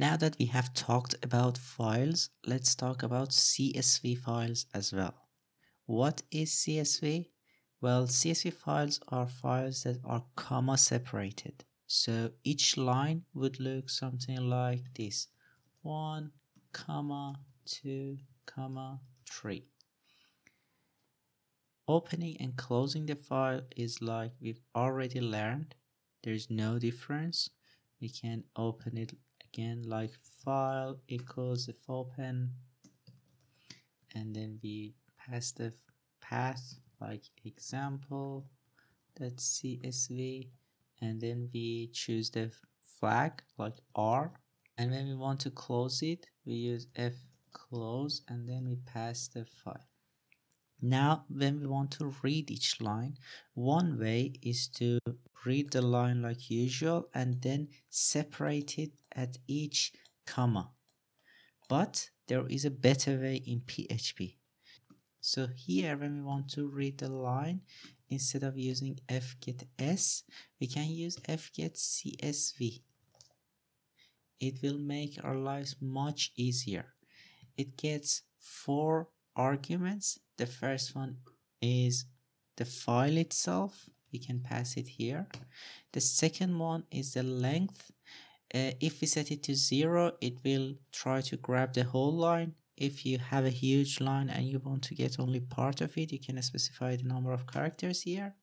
Now that we have talked about files, let's talk about CSV files as well. What is CSV? Well, CSV files are files that are comma separated. So each line would look something like this. 1, comma, 2, comma, 3. Opening and closing the file is like we've already learned. There's no difference. We can open it again like file equals if open and then we pass the path like example that's csv and then we choose the flag like r and when we want to close it we use f close and then we pass the file. Now when we want to read each line one way is to read the line like usual and then separate it at each comma. But there is a better way in PHP so here when we want to read the line instead of using fget s we can use fget csv it will make our lives much easier. It gets four arguments. The first one is the file itself we can pass it here. The second one is the length. Uh, if we set it to zero it will try to grab the whole line. If you have a huge line and you want to get only part of it you can specify the number of characters here.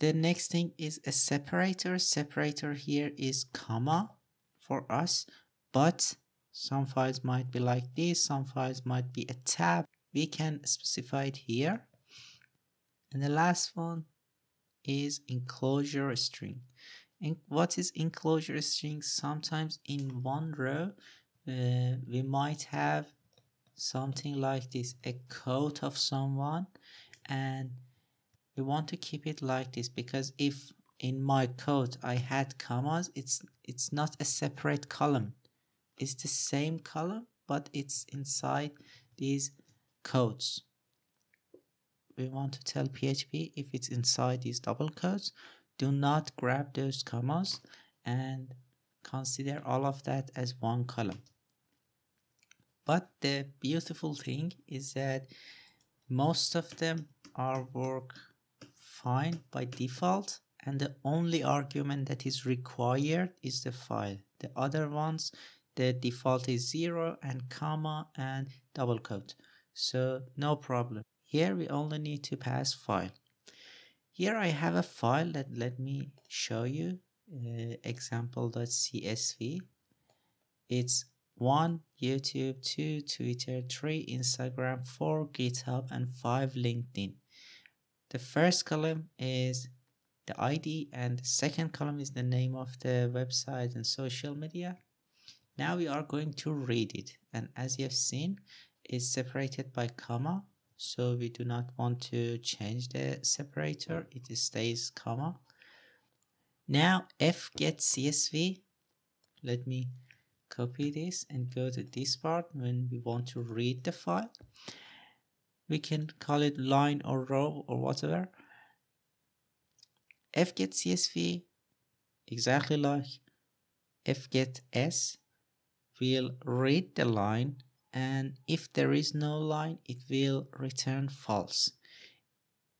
The next thing is a separator. Separator here is comma for us but some files might be like this some files might be a tab. We can specify it here and the last one is enclosure string. And what is enclosure string? Sometimes in one row uh, we might have something like this a coat of someone. And we want to keep it like this because if in my code I had commas it's it's not a separate column. It's the same column but it's inside these quotes we want to tell PHP if it's inside these double quotes do not grab those commas and consider all of that as one column. But the beautiful thing is that most of them are work fine by default and the only argument that is required is the file. The other ones the default is zero and comma and double quote so no problem here we only need to pass file here I have a file that let me show you uh, example.csv it's 1 YouTube, 2 Twitter, 3 Instagram, 4 GitHub, and 5 LinkedIn. The first column is the ID, and the second column is the name of the website and social media. Now we are going to read it, and as you have seen, it's separated by comma, so we do not want to change the separator, it stays comma. Now f get CSV, let me copy this and go to this part when we want to read the file. We can call it line or row or whatever. Fget csv exactly like fget s. Will read the line and if there is no line it will return false.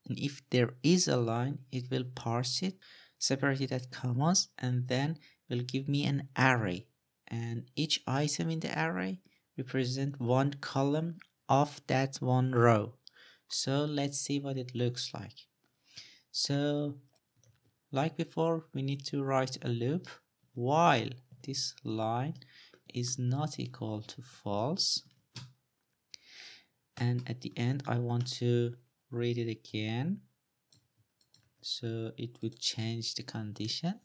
And if there is a line it will parse it separate it at commas and then will give me an array. And each item in the array represent one column of that one row. So let's see what it looks like. So like before we need to write a loop while this line is not equal to false and at the end I want to read it again. So it would change the condition.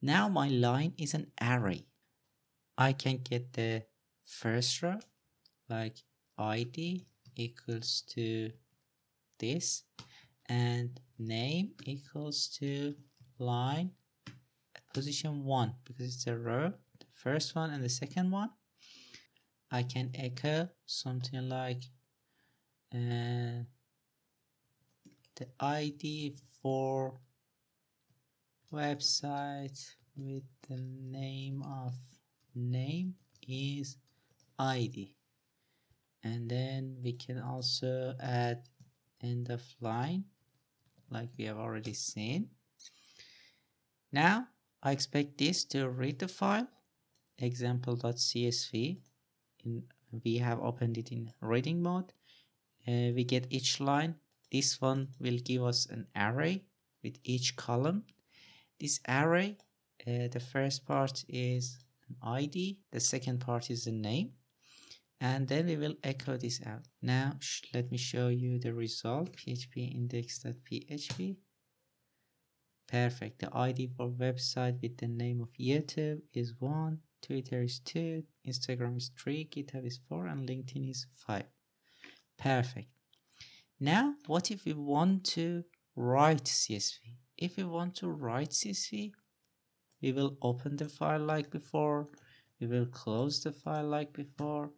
Now my line is an array. I can get the first row like id equals to this and name equals to line position 1 because it's a row the first one and the second one I can echo something like uh, the ID for website with the name of name is id and then we can also add end of line like we have already seen. Now I expect this to read the file example.csv in we have opened it in reading mode. Uh, we get each line. This one will give us an array with each column. This array uh, the first part is an id the second part is the name and then we will echo this out. Now let me show you the result php index.php perfect. The id for website with the name of youtube is 1 twitter is 2 instagram is 3 github is 4 and linkedin is 5 perfect. Now what if we want to write csv if we want to write csv we will open the file like before. We will close the file like before.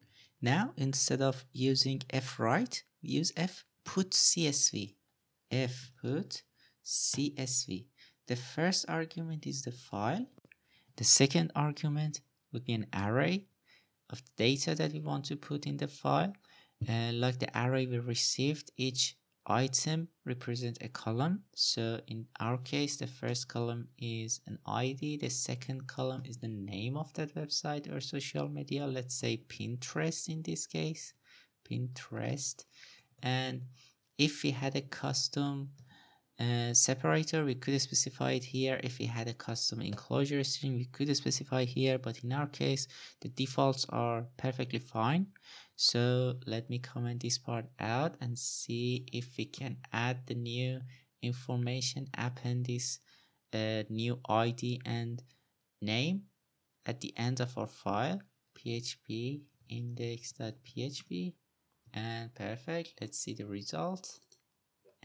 Now instead of using fwrite we use f put csv f put csv the first argument is the file. The second argument would be an array of the data that we want to put in the file. Uh, like the array we received each item represents a column. So in our case the first column is an id the second column is the name of that website or social media let's say pinterest in this case pinterest. And if we had a custom uh, separator we could specify it here. If we had a custom enclosure string we could specify here but in our case the defaults are perfectly fine. So let me comment this part out and see if we can add the new information append this uh, new id and name at the end of our file php index.php and perfect. Let's see the result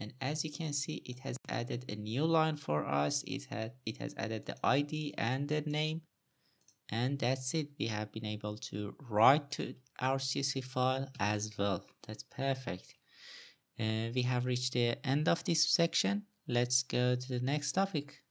and as you can see it has added a new line for us. It had it has added the id and the name. And that's it. We have been able to write to our csv file as well. That's perfect. Uh, we have reached the end of this section. Let's go to the next topic